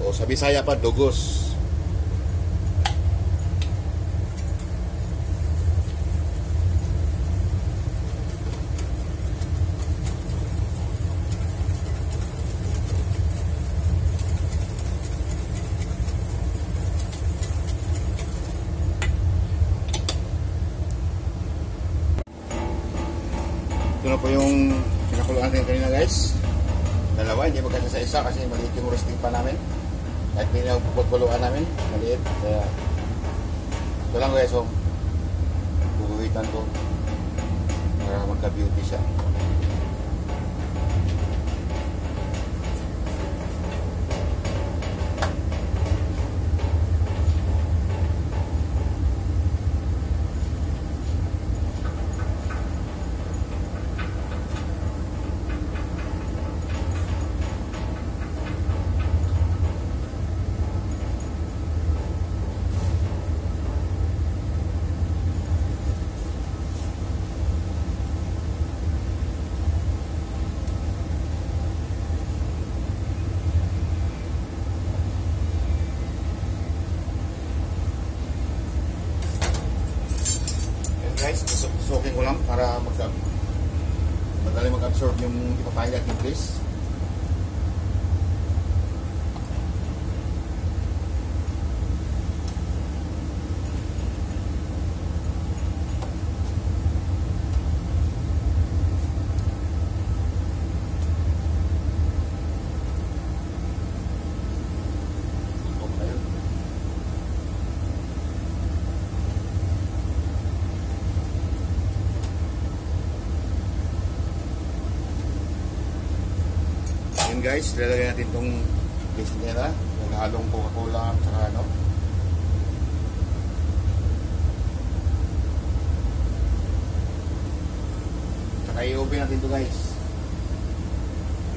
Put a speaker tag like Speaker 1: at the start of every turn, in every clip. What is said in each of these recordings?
Speaker 1: o sa Bisaya pa, dugos. Ito na po yung pinakuluan natin kanina guys. Dalawa, hindi magkasa sa isa kasi maliit yung roasting pa namin. Kahit pinagpupuluan namin, maliit. Kaya ito lang guys, so guguhitan ko para magka-beauty siya. Yung ipapahid at yung grease. Okay. Yun guys, lalagay natin itong base nila. Yung halong Coca-Cola at saka ano. Saka i-open natin ito guys.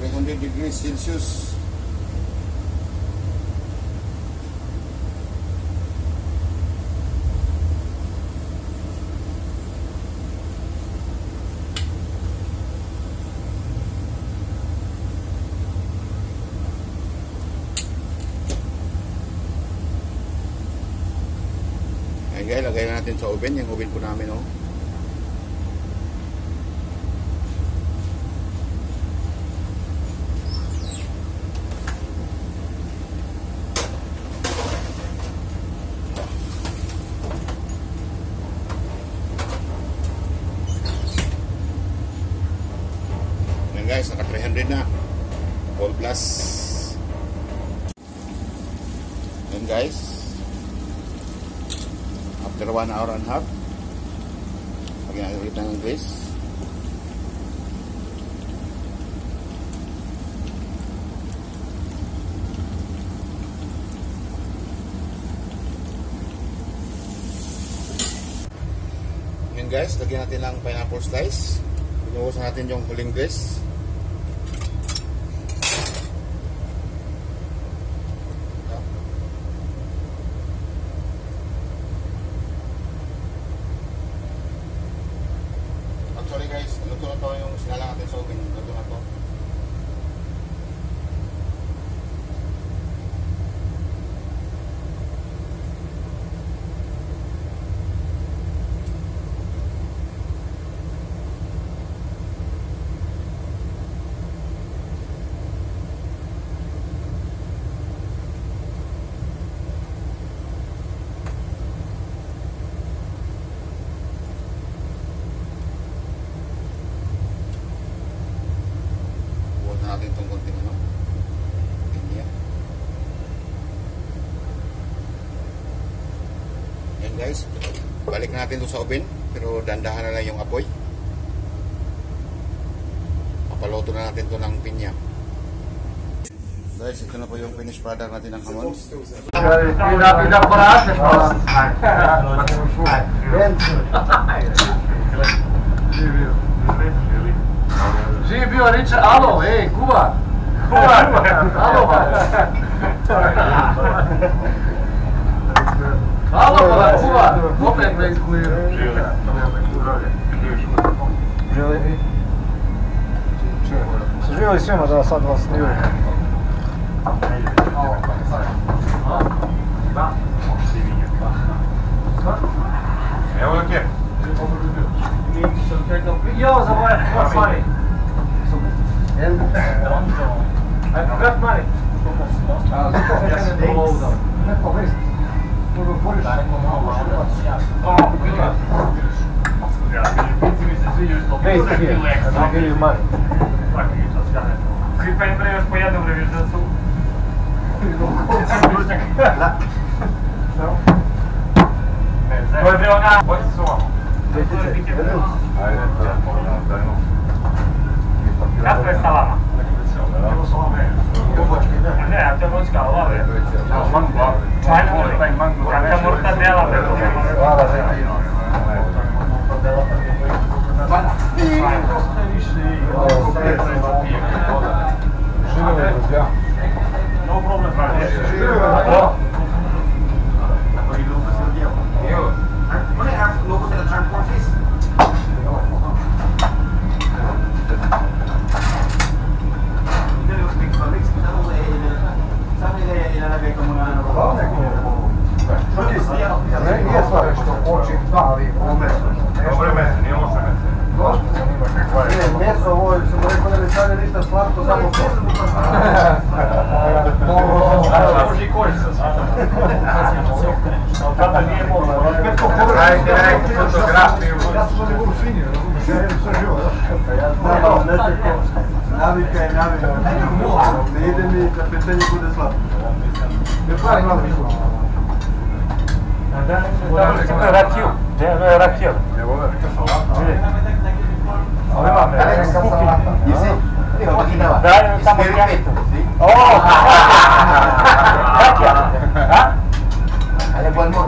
Speaker 1: 300 degrees Celsius. Guys, lagay na natin sa oven. Yung oven po namin oh. Ayan guys, naka 300 na. All plus. Ayan guys. After 1 hour and a half, natin ulit ng grease. Yun guys, lagyan natin ng pineapple slice. Pinuhusan natin yung huling grease. Actually guys, luto na to yung sinala natin sa oven. Luto na to. Buhat na natin itong konting ano. Pinya. Yan guys. Balik na natin ito sa oven. Pero dandahan na lang yung apoy. Papaluto na natin ito ng pinya. Guys, ito na po yung finished product natin ng hamon.
Speaker 2: Živio Richard, alo, ej, kuva. Kuva, alo, Halo, hvala, kuva, opet me iskulirao.
Speaker 3: Želi? Želi svima da sad vas snimim. Give you money. Tenista Slavko Zabokov. Možda i koristio sam.
Speaker 2: Tada nije mogla.
Speaker 3: Radite neku está Ja sam za njegovu svinju, razumiješ? Ja idem sve živo. Navika je navika. Ne ide mi da pitanje bude slabo. Ne
Speaker 1: é malo
Speaker 3: više. Да, да, да, ракил. Да,
Speaker 2: ракил. Ево, нека салата.
Speaker 4: Ова имаме. Нека салата.
Speaker 2: imaginaba. Pero ahora no estamos ya esto. ¿sí? ¡Oh! ¡Gracias! ¿Ah? Podemos